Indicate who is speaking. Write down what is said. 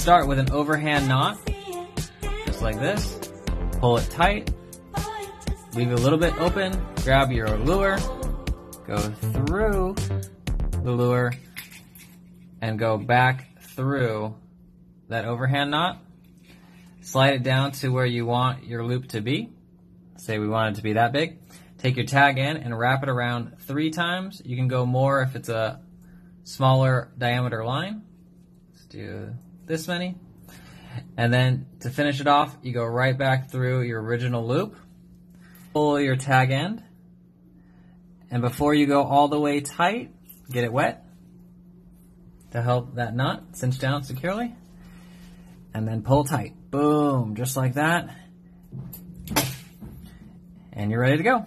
Speaker 1: Start with an overhand knot, just like this. Pull it tight. Leave it a little bit open. Grab your lure. Go through the lure and go back through that overhand knot. Slide it down to where you want your loop to be. Say we want it to be that big. Take your tag end and wrap it around three times. You can go more if it's a smaller diameter line. Let's do this many. And then to finish it off, you go right back through your original loop. Pull your tag end. And before you go all the way tight, get it wet to help that knot cinch down securely. And then pull tight. Boom, just like that. And you're ready to go.